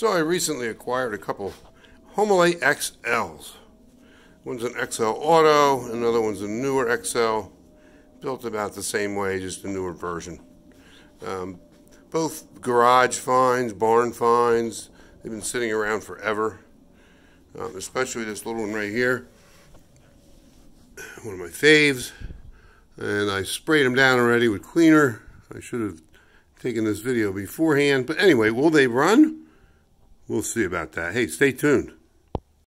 So I recently acquired a couple Homelite XLs. One's an XL Auto, another one's a newer XL, built about the same way, just a newer version. Um, both garage finds, barn finds. They've been sitting around forever, um, especially this little one right here. One of my faves. And I sprayed them down already with cleaner. I should have taken this video beforehand. But anyway, will they run? We'll see about that. Hey, stay tuned.